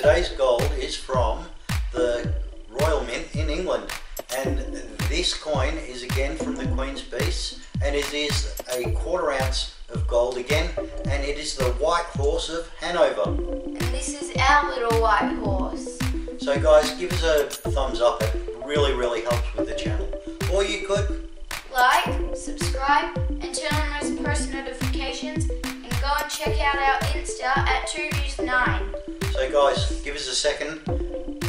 today's gold is from the Royal Mint in England. And this coin is again from the Queen's Beast and it is a quarter ounce of gold again and it is the White Horse of Hanover. And this is our little white horse. So guys, give us a thumbs up. It really, really helps with the channel. Or you could like, subscribe and turn on those post notifications and go and check out our Insta at 2views9. So guys, give us a second,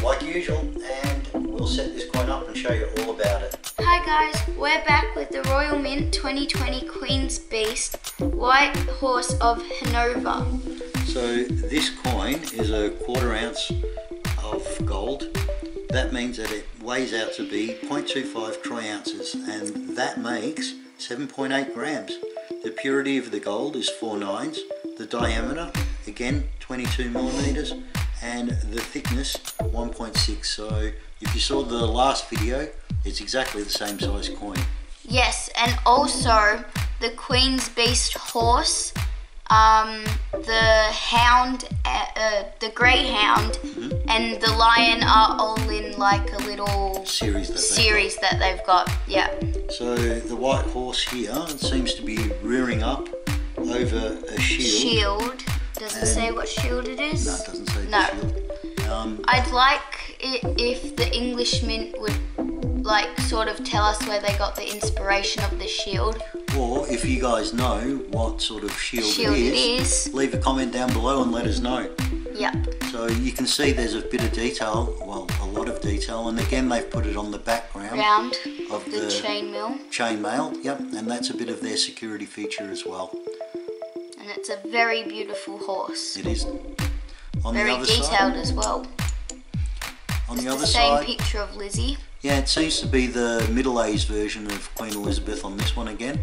like usual, and we'll set this coin up and show you all about it. Hi guys, we're back with the Royal Mint 2020 Queen's Beast White Horse of Hanover. So this coin is a quarter ounce of gold. That means that it weighs out to be 0.25 troy ounces and that makes 7.8 grams. The purity of the gold is 4 nines. The diameter, again 22 millimeters and the thickness 1.6 so if you saw the last video it's exactly the same size coin. Yes, and also the Queen's Beast horse, um, the hound, uh, uh, the greyhound, and the lion are all in like a little Series that they've series that they've got. Yeah. So the white horse here seems to be rearing up over a shield. Shield. Does it say what shield it is? No, it doesn't say No. shield. Um, I'd like it if the English Mint would like sort of tell us where they got the inspiration of the shield. or if you guys know what sort of shield, Shield it it is, is. leave a comment down below and let us know. Yep. So you can see there's a bit of detail, well, a lot of detail, and again they've put it on the background Round of the the chainmail, chainmail. Yep, and that's a bit of their security feature as well. And it's a very beautiful horse. It is. On Very the other detailed side, as well. on It's the the same side, picture of Lizzie. Yeah, it seems to be the middle-aged version of Queen Elizabeth on this one again.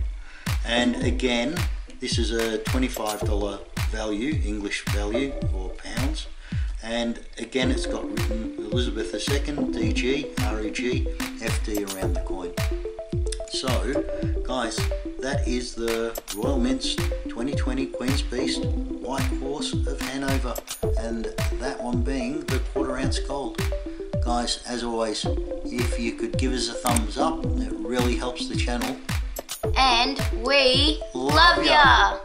And again, this is a $25 value, English value, or pounds. And again, it's got written Elizabeth II, DG, REG, FD around the coin. So, guys, that is the Royal Mint's 2020 Queen's Beast White Horse of Hanover. And that one being the quarter ounce gold. Guys, as always, if you could give us a thumbs up, it really helps the channel. And we Love ya.